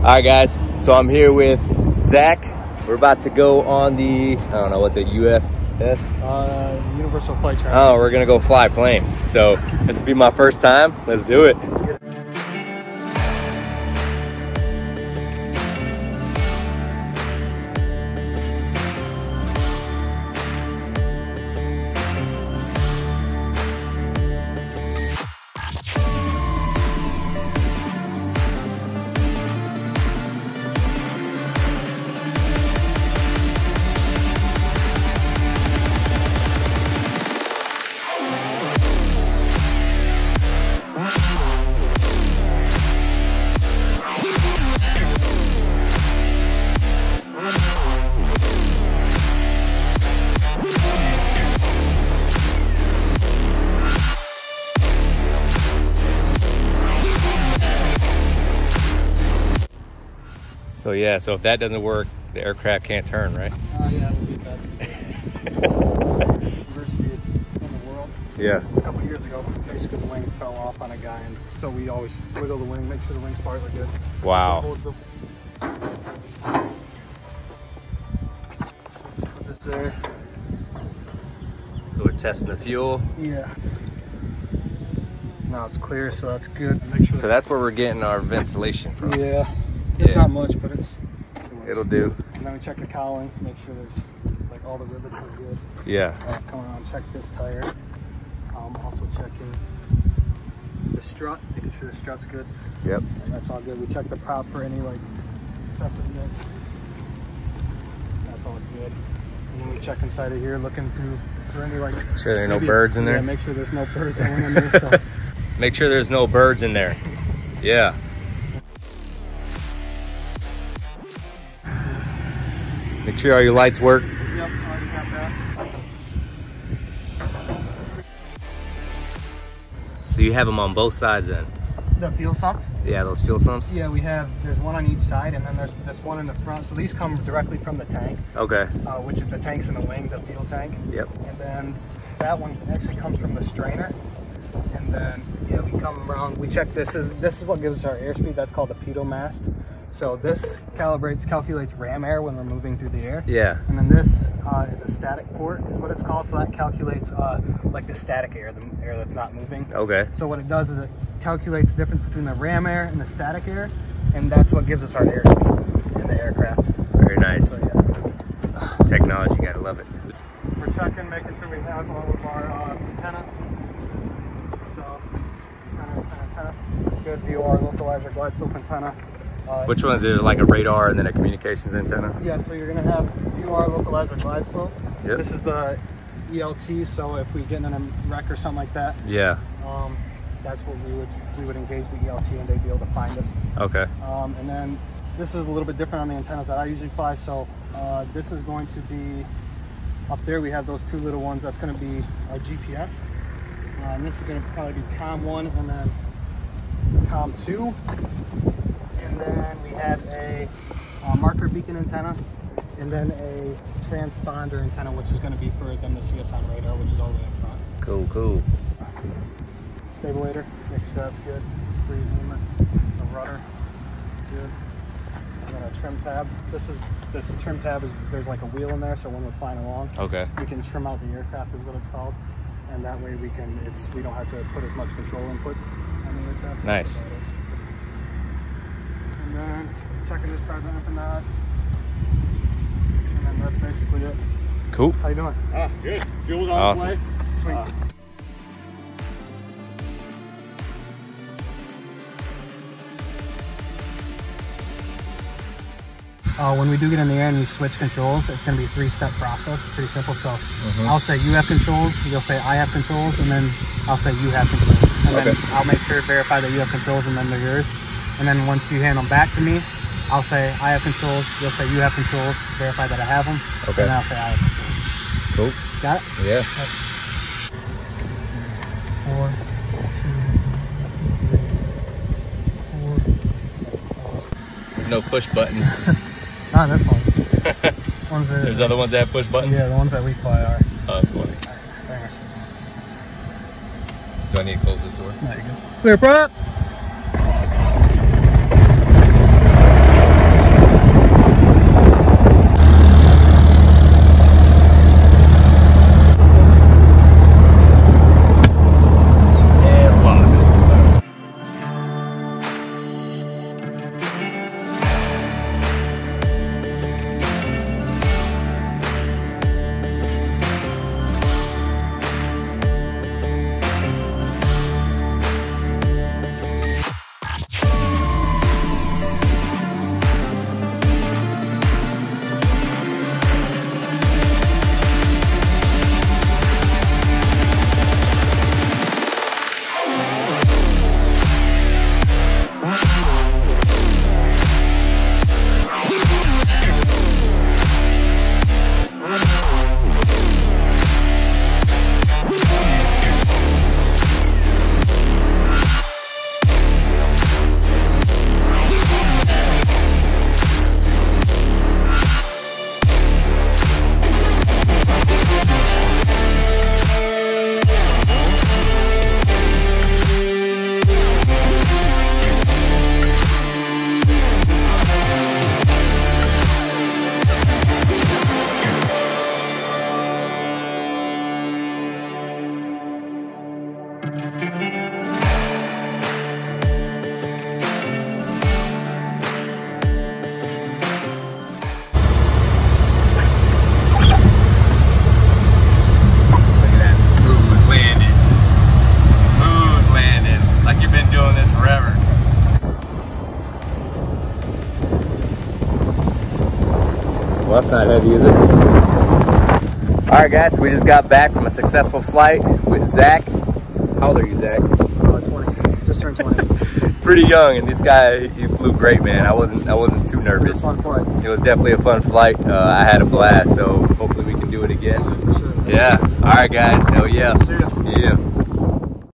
All right, guys. So I'm here with Zach. We're about to go on the I don't know what's it UFS. Uh, Universal Flight Training. Oh, we're gonna go fly plane. So this will be my first time. Let's do it. So yeah, so if that doesn't work, the aircraft can't turn, right? Uh, yeah, we'll beat that. Worst speed in the world. Yeah. A couple years ago, basically the wing fell off on a guy, and so we always wiggle the wing, make sure the wing spars are good. Wow. Put this there. So we're testing the fuel. Yeah. Now it's clear, so that's good. Make sure. So that's where we're getting our ventilation from. yeah. It's Yeah. not much, but it's. It It'll do. And then we check the cowling, make sure there's like all the rivets are good. Yeah. uh, coming on, check this tire. Um, also checking the strut, making sure the strut's good. Yep. And that's all good. We check the prop for any like excessive nicks. That's all good. And then we check inside of here, looking through for any like. Make Sure there are no birds in there. yeah, make sure there's no birds in there. So. Make sure there's no birds in there. Yeah. Make sure all your lights work. yep, already got that. So you have them on both sides then? The fuel sumps. Yeah, those fuel sumps? Yeah, we have. There's one on each side, and then there's this one in the front. So these come directly from the tank, Okay. uh, which is the tanks in the wing, the fuel tank. Yep. And then that one actually comes from the strainer. And then yeah, we come around. We check this is this is what gives us our airspeed. That's called the pitot mast. So this calibrates calculates ram air when we're moving through the air. Yeah. And then this uh, is a static port, is what it's called. So that calculates uh, like the static air, the air that's not moving. Okay. So what it does is it calculates the difference between the ram air and the static air, and that's what gives us our airspeed in the aircraft. Very nice. So yeah. Technology, you gotta love it. We're checking, making sure we have all of our uh, antennas. So, antenna, antenna, antenna. Good VOR localizer glide slope antenna. Which one's there like a radar and then a communications antenna? Yeah, so you're gonna have VOR localizer glide slope. Yep. This is the ELT, so if we get in a wreck or something like that, Yeah. um, that's what we would we would engage the ELT and they'd be able to find us. Okay. Um, and then this is a little bit different on the antennas that I usually fly. So uh, this is going to be up there. We have those two little ones. That's going to be our GPS. Uh, and this is going to probably be COM one and then COM two. And then we have a uh, marker beacon antenna, and then a transponder antenna, which is going to be for them to see us on radar, which is all the way up front. Cool, cool. Stabilator, make sure that's good. Free. The rudder, good. And then a trim tab. This is this trim tab is there's like a wheel in there, so when we're flying along, Okay. we can trim out the aircraft is what it's called, and that way we can it's we don't have to put as much control inputs on the aircraft. Nice. That is- And then checking this side of the empennage, and then that's basically it. Cool. How you doing? Ah, good. Fuel's on Awesome. the way. Sweet. Uh, Uh, when we do get in the air and you switch controls, it's going to be a three-step process. Pretty simple. So I'll say you have controls, you'll say I have controls, and then I'll say you have controls. And then I'll make sure verify that you have controls, and then they're yours. And then once you hand them back to me, I'll say I have controls. You'll say you have controls. Verify that I have them. Okay. And then I'll say I have controls. Cool. Got it? Yeah. Four, two, three, four. There's no push buttons. Not this one. Ones that, There's other ones that have push buttons. yeah, the ones that we fly are. Oh, that's funny. Do I need to close this door? There you go. Clear prop. Well, that's not heavy, is it? All right, guys, so we just got back from a successful flight with Zach. How old are you, Zach? Uh, 20. Just turned 20. Pretty young, and this guy, he flew great, man. I wasn't, I wasn't too It nervous. was a fun flight. It was definitely a fun flight. Uh, I had a blast, so hopefully we can do it again. For sure. Yeah. All right, guys. Hell yeah. Yeah.